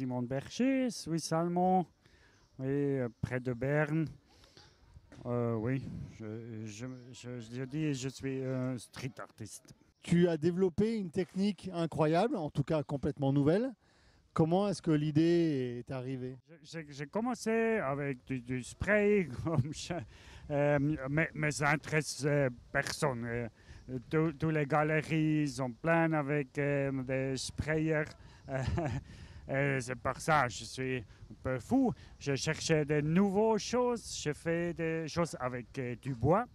Simon Bercher, Suisse allemand, oui, euh, près de Berne. Euh, oui, je, je, je, je dis je suis un street artiste. Tu as développé une technique incroyable, en tout cas complètement nouvelle. Comment est-ce que l'idée est arrivée? J'ai commencé avec du, du spray, comme euh, mais, mais ça intéresse euh, personne. Euh, tous- tous les galeries sont pleines avec euh, des sprayers. Euh, C'est par ça je suis un peu fou. Je cherchais de nouvelles choses. Je fais des choses avec euh, du bois.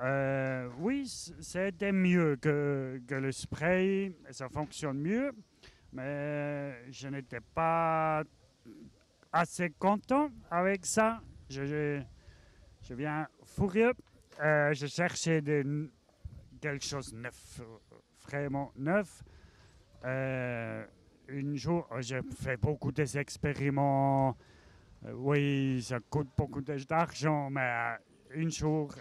Euh, oui, c'était mieux que, que le spray. Ça fonctionne mieux mais je n'étais pas assez content avec ça. Je, je, viens furieux. Je cherchais de, quelque chose de neuf, vraiment neuf. Un jour, j'ai fait beaucoup d'expériments. Euh, oui, ça coûte beaucoup d'argent, mais euh, un jour,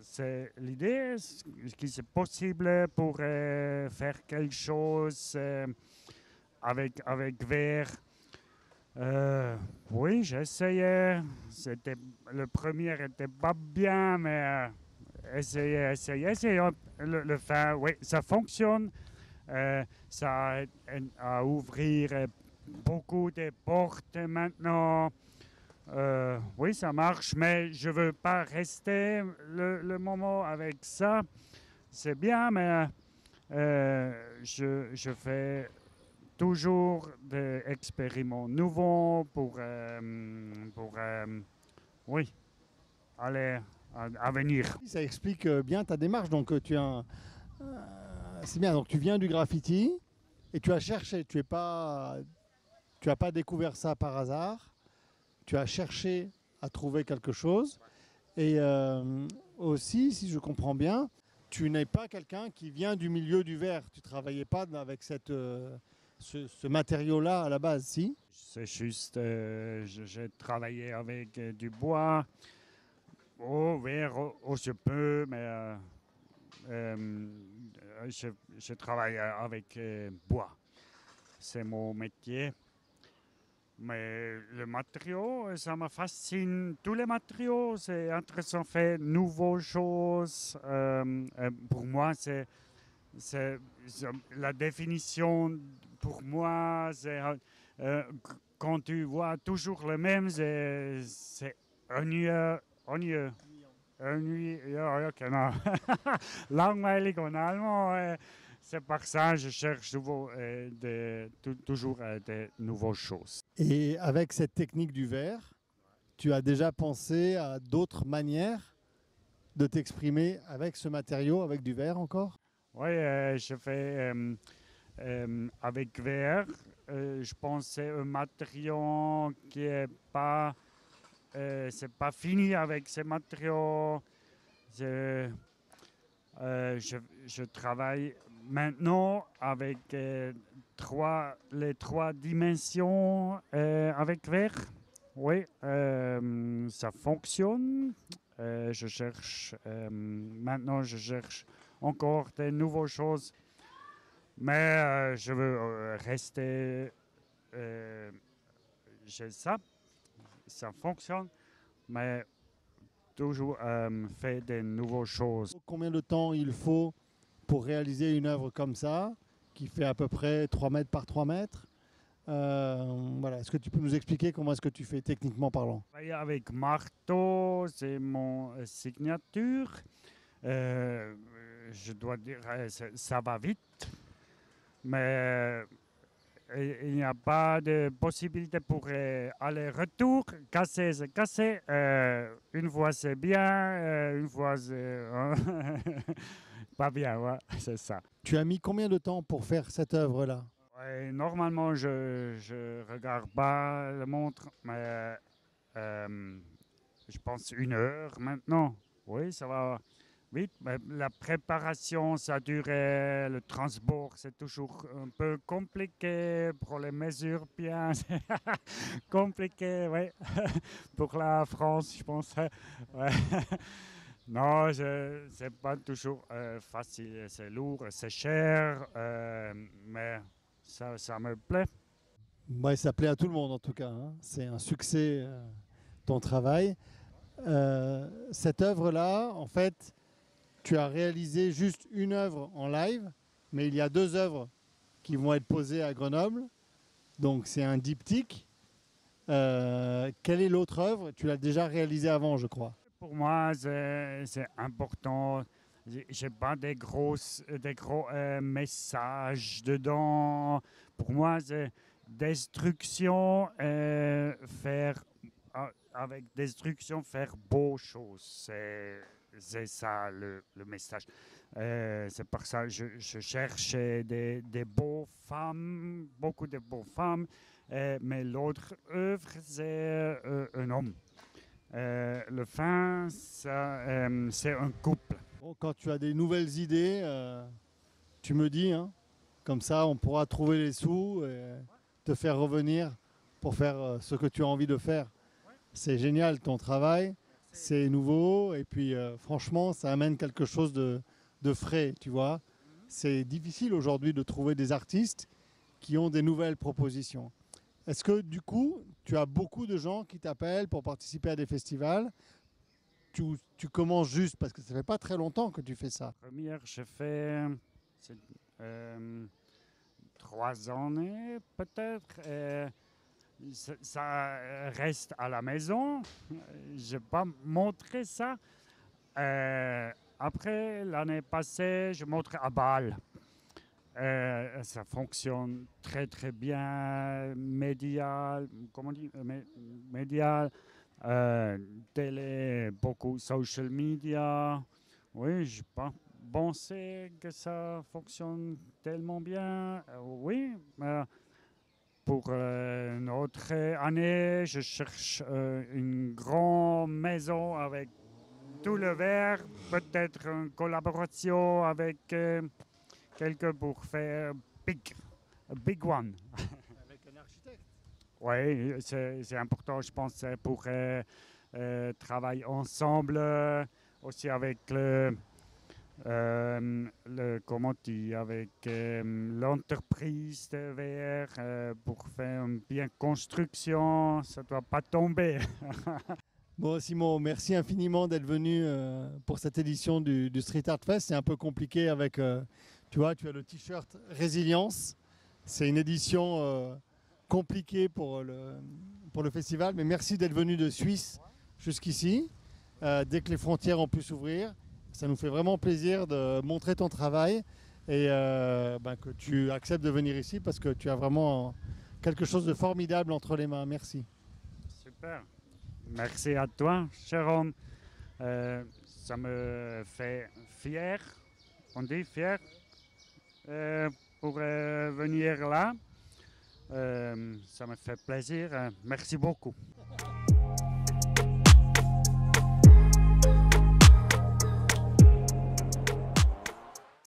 c'est l'idée, ce qui c'est possible pour euh, faire quelque chose. avec, avec verre. Oui, j'essayais. C'était, le premier était pas bien, mais essayez, essayez, essayez. Le, le fin, oui, ça fonctionne. Euh, ça à ouvrir euh, beaucoup de portes maintenant. Euh, oui, ça marche, mais je veux pas rester le, moment avec ça. C'est bien, mais je, fais toujours des expériments nouveaux pour, pour oui, aller à, venir. Ça explique bien ta démarche. Donc tu as c'est bien. Donc tu viens du graffiti et tu as cherché. Tu es pas, tu as pas découvert ça par hasard. Tu as cherché à trouver quelque chose. Et euh, aussi, si je comprends bien, tu n'es pas quelqu'un qui vient du milieu du verre. Tu travaillais pas avec cette, euh, ce, matériau-là à la base, si? C'est juste, euh, j'ai travaillé avec du bois, au verre, au, au je peux, mais je, je travaille avec euh, bois. C'est mon métier. Mais le matériau, ça me fascine. Tous les matériaux, c'est intéressant, faire nouvelles choses. Euh, euh, pour moi, c'est la définition pour moi, c'est euh, qu- quand tu vois toujours le même, c'est c'est ennuyeux. Ennuyeux, ok, non. Langweilig en allemand. c'est par ça que je cherche nouveau, euh, de- toujours euh, de nouvelles choses. Et avec cette technique du verre, tu as déjà pensé à d'autres manières de t'exprimer avec ce matériau, avec du verre encore? Oui, euh, je fais euh, euh, avec verre. je pense c'est un matériau qui est pas, euh, c'est pas fini avec ces matériaux. Je, euh, travaille maintenant avec euh, les trois dimensions euh, avec verre. Oui, ça fonctionne. Je cherche, maintenant je cherche encore de nouvelles choses. Mais je veux rester chez ça. Ça fonctionne, mais toujours euh, faire de nouvelles choses. Combien de temps il faut pour réaliser une œuvre comme ça, qui fait à peu près 3 mètres par 3 mètres? Euh, voilà. Est-ce que tu peux nous expliquer comment est-ce que tu fais techniquement parlant? Avec marteau, c'est mon euh, signature. Euh, je dois dire, ça, ça va vite, mais il n'y a pas de possibilité pour euh, aller-retour. Casser, c'est casser. Euh, une fois, c'est bien, euh, une fois, c'est pas bien. Ouais, c'est ça. Tu as mis combien de temps pour faire cette œuvre-là? Ouais, normalement, je ne regarde pas la montre, mais euh, je pense une heure maintenant. Oui, ça va Mais la préparation, ça durait. Le transport, c'est toujours un peu compliqué pour les mesures bien. compliqué, oui. pour la France, je pense. Non, ce n'est pas toujours euh, facile. C'est lourd, c'est cher, euh, mais ça, ça me plaît. Ouais, ça plaît à tout le monde en tout cas. hein. C'est un succès, euh, ton travail. Cette œuvre-là, en fait, tu as réalisé juste une œuvre en live, mais il y a deux œuvres qui vont être posées à Grenoble. Donc c'est un diptyque. Euh, quelle est l'autre œuvre? Tu l'as déjà réalisée avant, je crois. Pour moi, c'est important. J'ai- pas des, grosses, des gros euh, messages dedans. Pour moi, c'est destruction, euh, faire a- avec destruction, faire beaux choses. C'est c'est ça le, message. Euh, c'est pour ça que je, cherche des, beaux femmes, beaucoup de beaux femmes. Euh, mais l'autre œuvre, c'est euh, un homme. Le fin, c'est un couple. Quand tu as des nouvelles idées, tu me dis. hein. Comme ça, on pourra trouver les sous et te faire revenir pour faire ce que tu as envie de faire. C'est génial ton travail, c'est nouveau et puis euh, franchement, ça amène quelque chose de, frais, tu vois. C'est difficile aujourd'hui de trouver des artistes qui ont des nouvelles propositions. Est-ce que du coup, tu as beaucoup de gens qui t'appellent pour participer à des festivals? Tu, commences juste parce que ça fait pas très longtemps que tu fais ça. Première, fais c'est, euh, trois années peut-être. Euh, ça, reste à la maison. Je n'ai pas montré ça. Euh, après, l'année passée, je montre à Bâle. Euh, ça fonctionne très très bien, médial, comment on euh, euh, télé, beaucoup social media. Oui, je pensé que ça fonctionne tellement bien. Euh, oui, euh, pour euh, une autre année, je cherche euh, une grande maison avec tout le verre, peut-être une collaboration avec euh, quelqu'un pour faire big, big one. Avec un architecte. Oui, c'est important, je pense, pour euh, travailler ensemble, aussi avec le, le comment dire, avec euh, l'entreprise de VR euh, pour faire une bien construction, ça ne doit pas tomber. Bon, Simon, merci infiniment d'être venu euh, pour cette édition du, Street Art Fest. C'est un peu compliqué avec, euh, tu vois, tu as le t-shirt Résilience. C'est une édition euh, compliquée pour le, pour le festival, mais merci d'être venu de Suisse jusqu'ici. Euh, dès que les frontières ont pu s'ouvrir, ça nous fait vraiment plaisir de montrer ton travail et euh, ben, que tu acceptes de venir ici parce que tu as vraiment quelque chose de formidable entre les mains. Merci. Super. Merci à toi, Jérôme. Euh, ça me fait fier, on dit fier, euh, pour euh, venir là. Ça me fait plaisir. Merci beaucoup.